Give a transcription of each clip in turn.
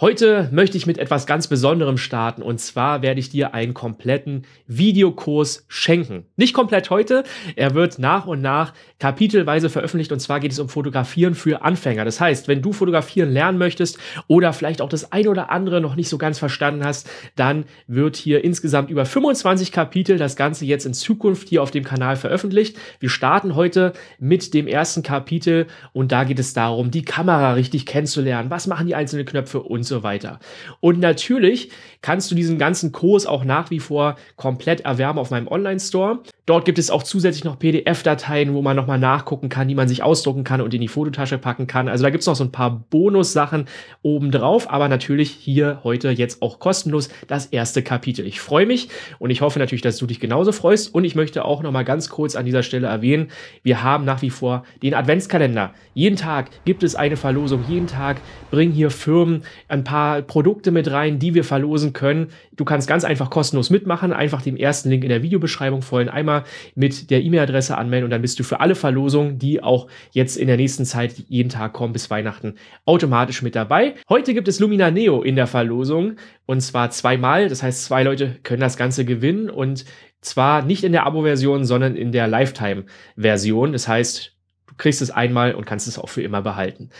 Heute möchte ich mit etwas ganz Besonderem starten und zwar werde ich dir einen kompletten Videokurs schenken. Nicht komplett heute, er wird nach und nach kapitelweise veröffentlicht und zwar geht es um Fotografieren für Anfänger. Das heißt, wenn du fotografieren lernen möchtest oder vielleicht auch das eine oder andere noch nicht so ganz verstanden hast, dann wird hier insgesamt über 25 Kapitel das Ganze jetzt in Zukunft hier auf dem Kanal veröffentlicht. Wir starten heute mit dem ersten Kapitel und da geht es darum, die Kamera richtig kennenzulernen. Was machen die einzelnen Knöpfe und so weiter. Und natürlich kannst du diesen ganzen Kurs auch nach wie vor komplett erwerben auf meinem Online-Store. Dort gibt es auch zusätzlich noch PDF-Dateien, wo man nochmal nachgucken kann, die man sich ausdrucken kann und in die Fototasche packen kann. Also da gibt es noch so ein paar Bonussachen obendrauf, aber natürlich hier heute jetzt auch kostenlos das erste Kapitel. Ich freue mich und ich hoffe natürlich, dass du dich genauso freust. Und ich möchte auch nochmal ganz kurz an dieser Stelle erwähnen, wir haben nach wie vor den Adventskalender. Jeden Tag gibt es eine Verlosung, jeden Tag bringen hier Firmen ein paar Produkte mit rein, die wir verlosen können. Du kannst ganz einfach kostenlos mitmachen, einfach dem ersten Link in der Videobeschreibung folgen, einmal mit der E-Mail-Adresse anmelden und dann bist du für alle Verlosungen, die auch jetzt in der nächsten Zeit jeden Tag kommen bis Weihnachten, automatisch mit dabei. Heute gibt es Lumina Neo in der Verlosung und zwar zweimal. Das heißt, zwei Leute können das Ganze gewinnen und zwar nicht in der Abo-Version, sondern in der Lifetime-Version. Das heißt, du kriegst es einmal und kannst es auch für immer behalten.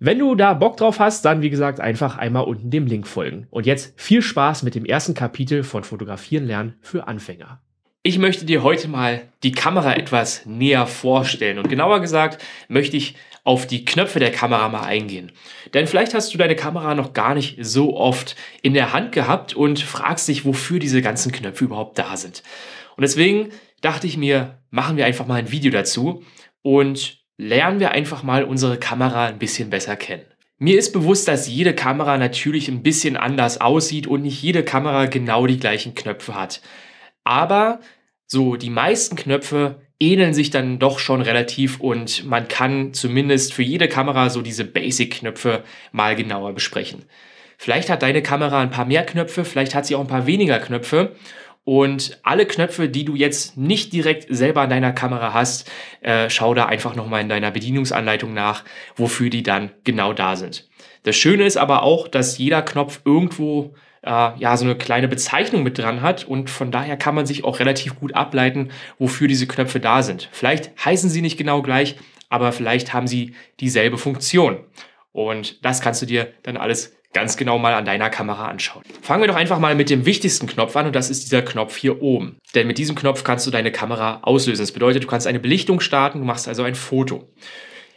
Wenn du da Bock drauf hast, dann wie gesagt einfach einmal unten dem Link folgen. Und jetzt viel Spaß mit dem ersten Kapitel von Fotografieren lernen für Anfänger. Ich möchte dir heute mal die Kamera etwas näher vorstellen und genauer gesagt möchte ich auf die Knöpfe der Kamera mal eingehen. Denn vielleicht hast du deine Kamera noch gar nicht so oft in der Hand gehabt und fragst dich, wofür diese ganzen Knöpfe überhaupt da sind. Und deswegen dachte ich mir, machen wir einfach mal ein Video dazu und lernen wir einfach mal unsere Kamera ein bisschen besser kennen. Mir ist bewusst, dass jede Kamera natürlich ein bisschen anders aussieht und nicht jede Kamera genau die gleichen Knöpfe hat. Aber so die meisten Knöpfe ähneln sich dann doch schon relativ und man kann zumindest für jede Kamera so diese Basic-Knöpfe mal genauer besprechen. Vielleicht hat deine Kamera ein paar mehr Knöpfe, vielleicht hat sie auch ein paar weniger Knöpfe und alle Knöpfe, die du jetzt nicht direkt selber an deiner Kamera hast, äh, schau da einfach nochmal in deiner Bedienungsanleitung nach, wofür die dann genau da sind. Das Schöne ist aber auch, dass jeder Knopf irgendwo äh, ja so eine kleine Bezeichnung mit dran hat und von daher kann man sich auch relativ gut ableiten, wofür diese Knöpfe da sind. Vielleicht heißen sie nicht genau gleich, aber vielleicht haben sie dieselbe Funktion. Und das kannst du dir dann alles ganz genau mal an deiner Kamera anschauen. Fangen wir doch einfach mal mit dem wichtigsten Knopf an und das ist dieser Knopf hier oben. Denn mit diesem Knopf kannst du deine Kamera auslösen. Das bedeutet, du kannst eine Belichtung starten, du machst also ein Foto.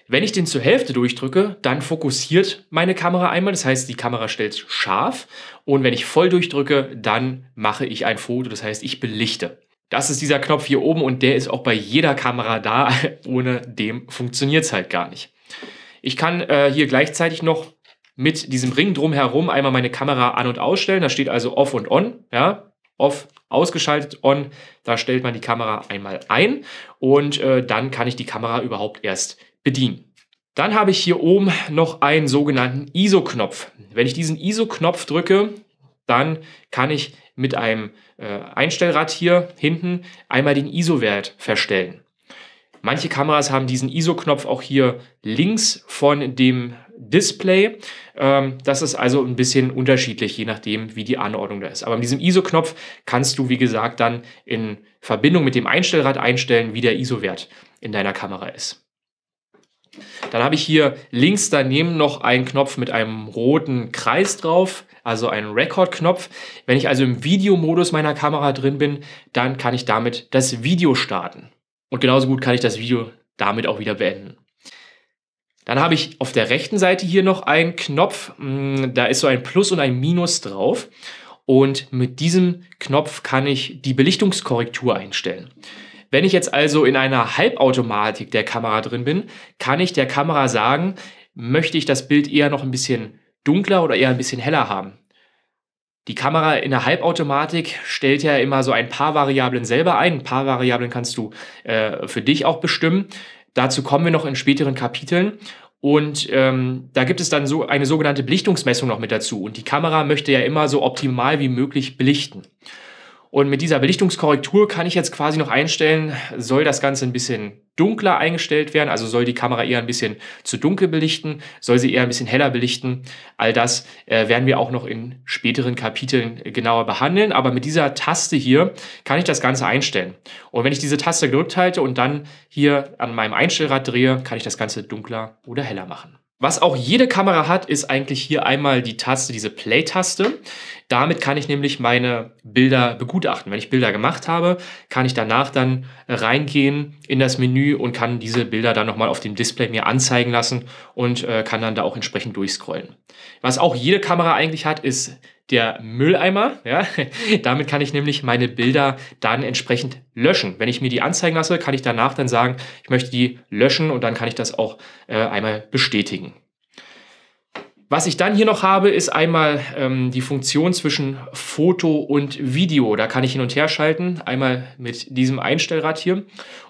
Wenn ich den zur Hälfte durchdrücke, dann fokussiert meine Kamera einmal, das heißt, die Kamera stellt scharf und wenn ich voll durchdrücke, dann mache ich ein Foto, das heißt, ich belichte. Das ist dieser Knopf hier oben und der ist auch bei jeder Kamera da, ohne dem funktioniert es halt gar nicht. Ich kann äh, hier gleichzeitig noch mit diesem Ring drumherum einmal meine Kamera an- und ausstellen. Da steht also Off und On. Ja, Off ausgeschaltet, On. Da stellt man die Kamera einmal ein und äh, dann kann ich die Kamera überhaupt erst bedienen. Dann habe ich hier oben noch einen sogenannten ISO-Knopf. Wenn ich diesen ISO-Knopf drücke, dann kann ich mit einem äh, Einstellrad hier hinten einmal den ISO-Wert verstellen. Manche Kameras haben diesen ISO-Knopf auch hier links von dem Display. Ähm, das ist also ein bisschen unterschiedlich, je nachdem, wie die Anordnung da ist. Aber mit diesem ISO-Knopf kannst du, wie gesagt, dann in Verbindung mit dem Einstellrad einstellen, wie der ISO-Wert in deiner Kamera ist. Dann habe ich hier links daneben noch einen Knopf mit einem roten Kreis drauf, also einen Record-Knopf. Wenn ich also im Videomodus meiner Kamera drin bin, dann kann ich damit das Video starten. Und genauso gut kann ich das Video damit auch wieder beenden. Dann habe ich auf der rechten Seite hier noch einen Knopf, mm, da ist so ein Plus und ein Minus drauf. Und mit diesem Knopf kann ich die Belichtungskorrektur einstellen. Wenn ich jetzt also in einer Halbautomatik der Kamera drin bin, kann ich der Kamera sagen, möchte ich das Bild eher noch ein bisschen dunkler oder eher ein bisschen heller haben. Die Kamera in der Halbautomatik stellt ja immer so ein paar Variablen selber ein. Ein paar Variablen kannst du äh, für dich auch bestimmen. Dazu kommen wir noch in späteren Kapiteln. Und ähm, da gibt es dann so eine sogenannte Belichtungsmessung noch mit dazu. Und die Kamera möchte ja immer so optimal wie möglich belichten. Und mit dieser Belichtungskorrektur kann ich jetzt quasi noch einstellen, soll das Ganze ein bisschen dunkler eingestellt werden, also soll die Kamera eher ein bisschen zu dunkel belichten, soll sie eher ein bisschen heller belichten. All das äh, werden wir auch noch in späteren Kapiteln genauer behandeln, aber mit dieser Taste hier kann ich das Ganze einstellen. Und wenn ich diese Taste gedrückt halte und dann hier an meinem Einstellrad drehe, kann ich das Ganze dunkler oder heller machen. Was auch jede Kamera hat, ist eigentlich hier einmal die Taste, diese Play-Taste. Damit kann ich nämlich meine Bilder begutachten. Wenn ich Bilder gemacht habe, kann ich danach dann reingehen in das Menü und kann diese Bilder dann nochmal auf dem Display mir anzeigen lassen und äh, kann dann da auch entsprechend durchscrollen. Was auch jede Kamera eigentlich hat, ist der Mülleimer. Ja? Damit kann ich nämlich meine Bilder dann entsprechend löschen. Wenn ich mir die anzeigen lasse, kann ich danach dann sagen, ich möchte die löschen und dann kann ich das auch äh, einmal bestätigen. Was ich dann hier noch habe, ist einmal ähm, die Funktion zwischen Foto und Video. Da kann ich hin und her schalten, einmal mit diesem Einstellrad hier.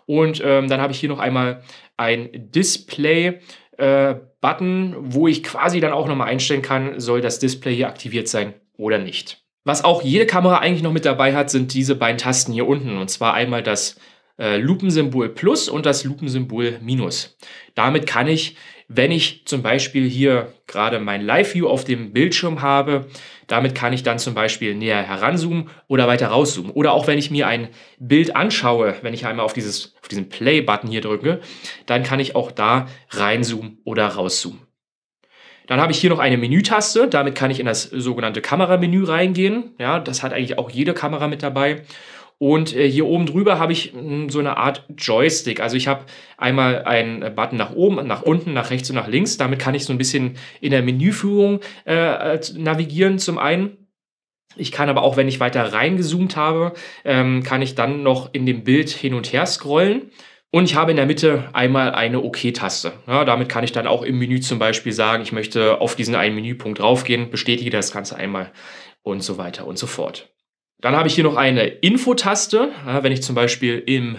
Und ähm, dann habe ich hier noch einmal ein Display. Äh, Button, wo ich quasi dann auch nochmal einstellen kann, soll das Display hier aktiviert sein oder nicht. Was auch jede Kamera eigentlich noch mit dabei hat, sind diese beiden Tasten hier unten. Und zwar einmal das äh, Lupensymbol Plus und das Lupensymbol Minus. Damit kann ich, wenn ich zum Beispiel hier gerade mein Live-View auf dem Bildschirm habe, damit kann ich dann zum Beispiel näher heranzoomen oder weiter rauszoomen. Oder auch wenn ich mir ein Bild anschaue, wenn ich einmal auf, dieses, auf diesen Play-Button hier drücke, dann kann ich auch da reinzoomen oder rauszoomen. Dann habe ich hier noch eine Menütaste, damit kann ich in das sogenannte Kameramenü reingehen. Ja, das hat eigentlich auch jede Kamera mit dabei. Und äh, hier oben drüber habe ich hm, so eine Art Joystick. Also ich habe einmal einen Button nach oben, nach unten, nach rechts und nach links. Damit kann ich so ein bisschen in der Menüführung äh, navigieren zum einen. Ich kann aber auch, wenn ich weiter reingezoomt habe, ähm, kann ich dann noch in dem Bild hin und her scrollen. Und ich habe in der Mitte einmal eine OK-Taste. Ja, damit kann ich dann auch im Menü zum Beispiel sagen, ich möchte auf diesen einen Menüpunkt draufgehen, bestätige das Ganze einmal und so weiter und so fort. Dann habe ich hier noch eine Infotaste. Ja, wenn ich zum Beispiel im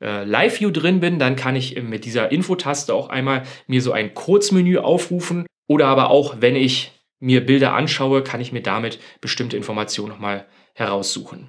äh, Live-View drin bin, dann kann ich mit dieser Infotaste auch einmal mir so ein Kurzmenü aufrufen. Oder aber auch, wenn ich mir Bilder anschaue, kann ich mir damit bestimmte Informationen nochmal heraussuchen.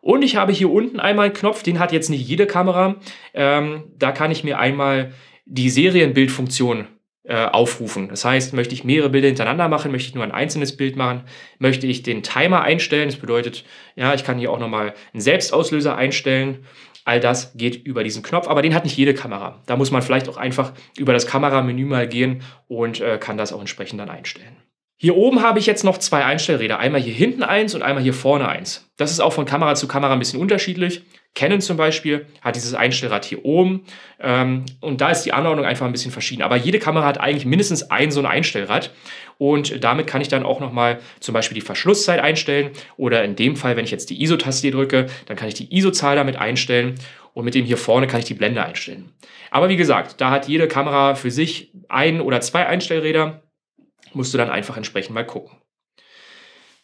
Und ich habe hier unten einmal einen Knopf, den hat jetzt nicht jede Kamera. Ähm, da kann ich mir einmal die Serienbildfunktion äh, aufrufen. Das heißt, möchte ich mehrere Bilder hintereinander machen, möchte ich nur ein einzelnes Bild machen, möchte ich den Timer einstellen. Das bedeutet, ja, ich kann hier auch nochmal einen Selbstauslöser einstellen. All das geht über diesen Knopf, aber den hat nicht jede Kamera. Da muss man vielleicht auch einfach über das Kameramenü mal gehen und äh, kann das auch entsprechend dann einstellen. Hier oben habe ich jetzt noch zwei Einstellräder. Einmal hier hinten eins und einmal hier vorne eins. Das ist auch von Kamera zu Kamera ein bisschen unterschiedlich. Canon zum Beispiel hat dieses Einstellrad hier oben ähm, und da ist die Anordnung einfach ein bisschen verschieden. Aber jede Kamera hat eigentlich mindestens ein so ein Einstellrad und damit kann ich dann auch nochmal zum Beispiel die Verschlusszeit einstellen oder in dem Fall, wenn ich jetzt die ISO-Taste drücke, dann kann ich die ISO-Zahl damit einstellen und mit dem hier vorne kann ich die Blende einstellen. Aber wie gesagt, da hat jede Kamera für sich ein oder zwei Einstellräder musst du dann einfach entsprechend mal gucken.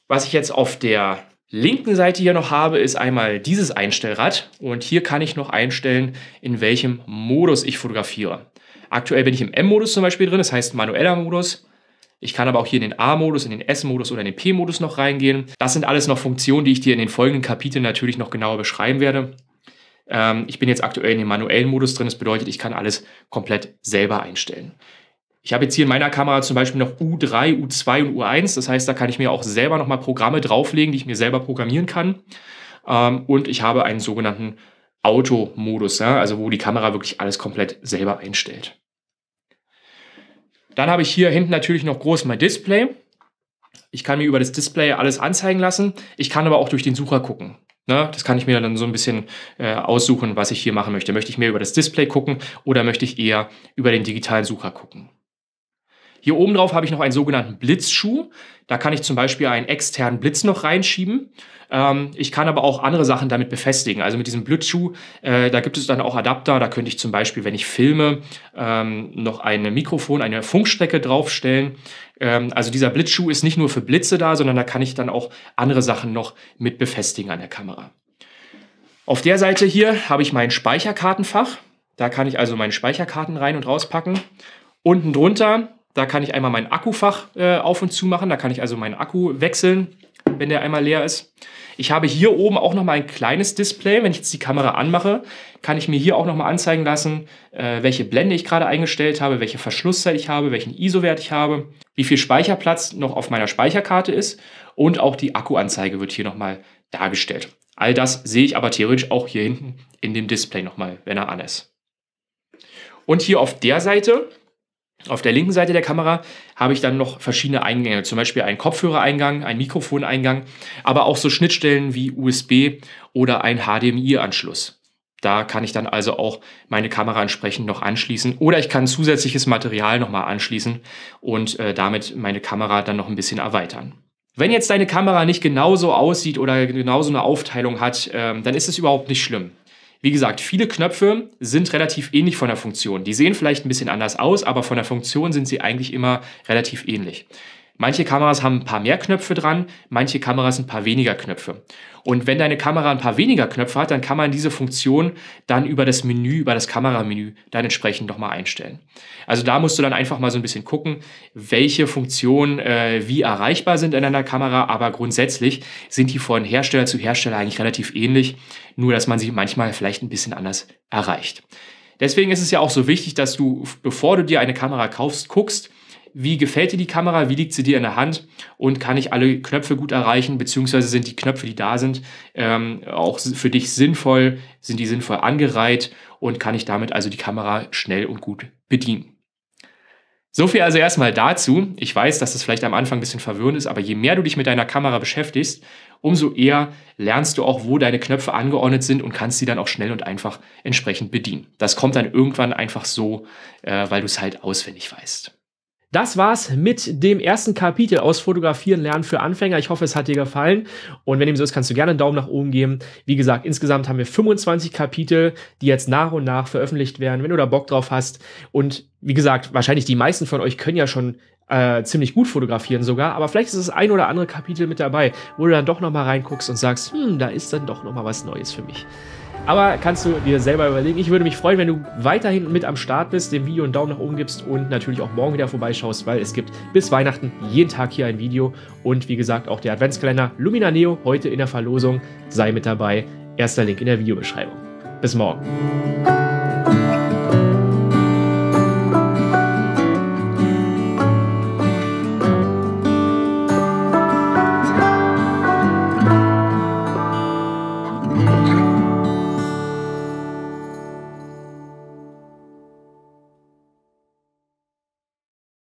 Was ich jetzt auf der linken Seite hier noch habe, ist einmal dieses Einstellrad und hier kann ich noch einstellen, in welchem Modus ich fotografiere. Aktuell bin ich im M-Modus zum Beispiel drin, das heißt manueller Modus. Ich kann aber auch hier in den A-Modus, in den S-Modus oder in den P-Modus noch reingehen. Das sind alles noch Funktionen, die ich dir in den folgenden Kapiteln natürlich noch genauer beschreiben werde. Ähm, ich bin jetzt aktuell in dem manuellen Modus drin, das bedeutet, ich kann alles komplett selber einstellen. Ich habe jetzt hier in meiner Kamera zum Beispiel noch U3, U2 und U1. Das heißt, da kann ich mir auch selber nochmal Programme drauflegen, die ich mir selber programmieren kann. Ähm, und ich habe einen sogenannten Auto-Modus, also wo die Kamera wirklich alles komplett selber einstellt. Dann habe ich hier hinten natürlich noch groß mein Display. Ich kann mir über das Display alles anzeigen lassen. Ich kann aber auch durch den Sucher gucken. Ne? Das kann ich mir dann so ein bisschen äh, aussuchen, was ich hier machen möchte. Möchte ich mehr über das Display gucken oder möchte ich eher über den digitalen Sucher gucken? Hier oben drauf habe ich noch einen sogenannten Blitzschuh. Da kann ich zum Beispiel einen externen Blitz noch reinschieben. Ähm, ich kann aber auch andere Sachen damit befestigen. Also mit diesem Blitzschuh, äh, da gibt es dann auch Adapter. Da könnte ich zum Beispiel, wenn ich filme, ähm, noch ein Mikrofon, eine Funkstrecke draufstellen. Ähm, also dieser Blitzschuh ist nicht nur für Blitze da, sondern da kann ich dann auch andere Sachen noch mit befestigen an der Kamera. Auf der Seite hier habe ich mein Speicherkartenfach. Da kann ich also meine Speicherkarten rein und rauspacken. Unten drunter da kann ich einmal mein Akkufach äh, auf und zu machen. Da kann ich also meinen Akku wechseln, wenn der einmal leer ist. Ich habe hier oben auch noch mal ein kleines Display. Wenn ich jetzt die Kamera anmache, kann ich mir hier auch noch mal anzeigen lassen, äh, welche Blende ich gerade eingestellt habe, welche Verschlusszeit ich habe, welchen ISO-Wert ich habe, wie viel Speicherplatz noch auf meiner Speicherkarte ist und auch die Akkuanzeige wird hier noch mal dargestellt. All das sehe ich aber theoretisch auch hier hinten in dem Display noch mal, wenn er an ist. Und hier auf der Seite auf der linken Seite der Kamera habe ich dann noch verschiedene Eingänge, zum Beispiel einen Kopfhörereingang, einen Mikrofoneingang, aber auch so Schnittstellen wie USB oder ein HDMI-Anschluss. Da kann ich dann also auch meine Kamera entsprechend noch anschließen oder ich kann zusätzliches Material nochmal anschließen und äh, damit meine Kamera dann noch ein bisschen erweitern. Wenn jetzt deine Kamera nicht genauso aussieht oder genauso eine Aufteilung hat, ähm, dann ist es überhaupt nicht schlimm. Wie gesagt, viele Knöpfe sind relativ ähnlich von der Funktion. Die sehen vielleicht ein bisschen anders aus, aber von der Funktion sind sie eigentlich immer relativ ähnlich. Manche Kameras haben ein paar mehr Knöpfe dran, manche Kameras ein paar weniger Knöpfe. Und wenn deine Kamera ein paar weniger Knöpfe hat, dann kann man diese Funktion dann über das Menü, über das Kameramenü dann entsprechend nochmal einstellen. Also da musst du dann einfach mal so ein bisschen gucken, welche Funktionen äh, wie erreichbar sind in deiner Kamera, aber grundsätzlich sind die von Hersteller zu Hersteller eigentlich relativ ähnlich, nur dass man sie manchmal vielleicht ein bisschen anders erreicht. Deswegen ist es ja auch so wichtig, dass du, bevor du dir eine Kamera kaufst, guckst, wie gefällt dir die Kamera, wie liegt sie dir in der Hand und kann ich alle Knöpfe gut erreichen, beziehungsweise sind die Knöpfe, die da sind, ähm, auch für dich sinnvoll, sind die sinnvoll angereiht und kann ich damit also die Kamera schnell und gut bedienen. So viel also erstmal dazu. Ich weiß, dass das vielleicht am Anfang ein bisschen verwirrend ist, aber je mehr du dich mit deiner Kamera beschäftigst, umso eher lernst du auch, wo deine Knöpfe angeordnet sind und kannst sie dann auch schnell und einfach entsprechend bedienen. Das kommt dann irgendwann einfach so, äh, weil du es halt auswendig weißt. Das war's mit dem ersten Kapitel aus Fotografieren lernen für Anfänger. Ich hoffe, es hat dir gefallen. Und wenn dem so ist, kannst du gerne einen Daumen nach oben geben. Wie gesagt, insgesamt haben wir 25 Kapitel, die jetzt nach und nach veröffentlicht werden, wenn du da Bock drauf hast. Und wie gesagt, wahrscheinlich die meisten von euch können ja schon äh, ziemlich gut fotografieren sogar, aber vielleicht ist das ein oder andere Kapitel mit dabei, wo du dann doch noch mal reinguckst und sagst, hm, da ist dann doch noch mal was Neues für mich. Aber kannst du dir selber überlegen. Ich würde mich freuen, wenn du weiterhin mit am Start bist, dem Video einen Daumen nach oben gibst und natürlich auch morgen wieder vorbeischaust, weil es gibt bis Weihnachten jeden Tag hier ein Video. Und wie gesagt, auch der Adventskalender Lumina Neo heute in der Verlosung. Sei mit dabei. Erster Link in der Videobeschreibung. Bis morgen.